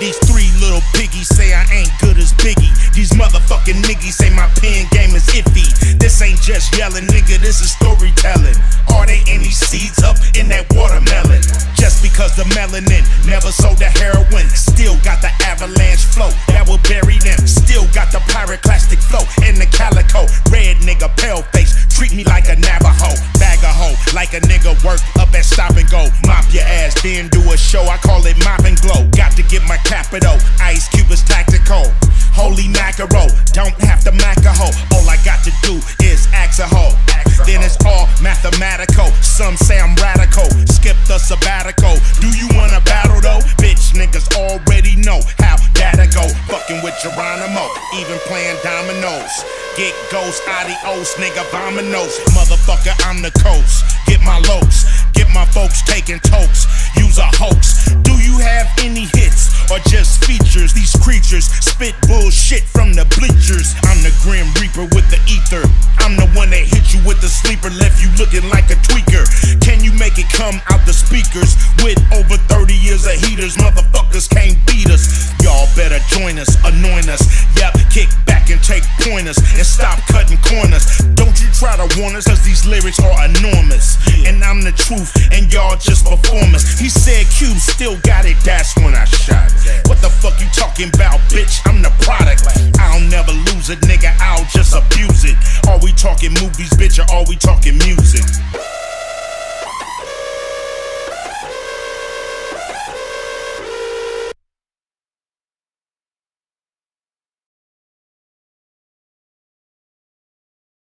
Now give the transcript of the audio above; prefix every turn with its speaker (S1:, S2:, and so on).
S1: These three little piggies say I ain't good as Biggie. These motherfucking niggas say my pen game is iffy. This ain't just yelling, nigga, this is storytelling. Are there any seeds up in that watermelon? Just because the melanin never sold the heroin, still got the avalanche flow that will bury them. Still got the pyroclastic flow and the calico. Red nigga, pale face, treat me like a Navajo. Bag a hoe, like a nigga work up at stop and go. Mop your ass, then do a show. I call it mop get my capital. Ice Cube is tactical. Holy mackerel, don't have to mac a hoe. All I got to do is axe a hoe. Then it's all mathematical. Some say I'm radical. Skip the sabbatical. Do you wanna battle though? Bitch, niggas already know how that'll go. Fucking with Geronimo, even playing dominoes. Get ghost, adios, nigga, vominos. Motherfucker, I'm the coast. Get my lokes, get my folks taking just features? These creatures spit bullshit from the bleachers. I'm the Grim Reaper with the ether. I'm the one that hit you with the sleeper, left you looking like a tweaker. Can you make it come out the speakers? With over 30 years of heaters, motherfuckers can't beat us. Y'all better join us, anoint us. Yep, kick back and take pointers and stop cutting corners. Don't you try to warn us, cause these lyrics are enormous. And I'm the truth, and y'all just performers. He said Cube still got it, that's when I talking about, bitch? I'm the product. I'll never lose a nigga, I'll just abuse it. Are we talking movies, bitch, or are we talking music?